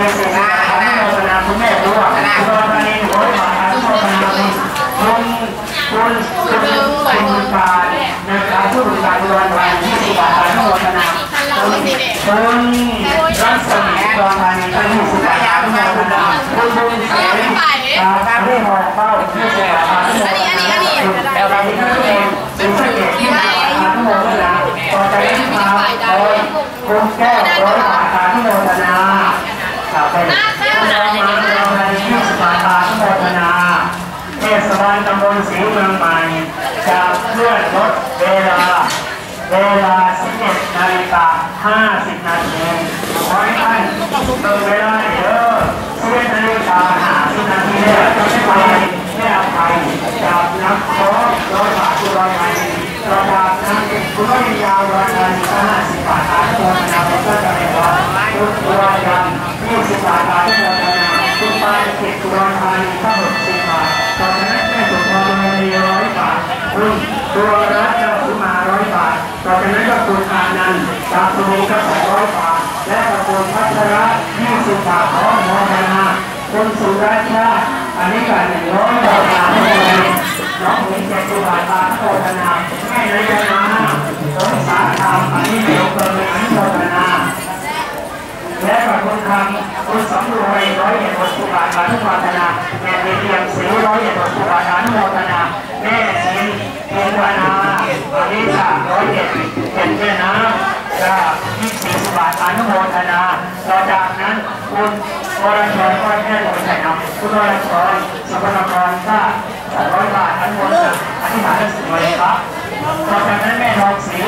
อนุโมทนาคุณแม่ด้วยคุณรอตานีหนูร้อยบาทอนุโมทนาคุณคุณคุณคุณคุณปานนะครับผู้บริการอุดรธานีที่สิบบาทอนุโมทนาคุณคุณรัศมีอุดรธานีท่านที่สิบบาทอนุโมทนาคุณบุญเสรีตาตาผู้หอกเป้าที่สิบบาทอนุโมทนาแล้ว ลตำบลศรีเมืองใหม่จะเคลื่อนรถเวลา เวลา 11นาฬิกา50 นาทีขอให้ท่านตื่นเวลาเด้อ11นาฬิกา50นาทีเนี่ยจะไม่ไปไม่เอาไปจากนักขอร้อยบาทคือร้อยไทยราจากนั้นคุณก็มียาวร้อยไทย50บาทตามตัวนะครับก็จะเป็นว่าคุณตัวยัง20บาทตามตัวนะคุณไปเก็บตัวไทยก็60บ ตัวรัฐจะซื้อมาร้อยบาท ต่อจากนั้นก็คุณอานันต์จากสมุทรก็สองร้อยบาท และกับคุณพัชระยี่สิบบาทขอโมทนา คุณสุรัชชาอันนี้ก็หนึ่งร้อยบาทน้องหญิงเจ็ดสิบบาทบาโมทนาแม่นายนาสงสารธรรมอันนี้เดี๋ยวเกินอันโมทนาและกับคุณคำคุณสำรวยร้อยเอ็ดวัตถุบาทานุวัฒนาแม่เรียมศรีร้อยเอ็ดวัตถุบาทานุโมทนา เพียงวนาอันนี้สามร้อยเจ็ดเป็นแม่น้ำจะยี่สิบบาทานุโมทนาต่อจากนั้นคุณวรชรก็แค่ลงใส่นำคุณวรชรสุพรรณกรก็ร้อยบาทอนุโมทนาอธิษฐานสิ่งไว้ครับต่อจากนั้นแม่ทองศรี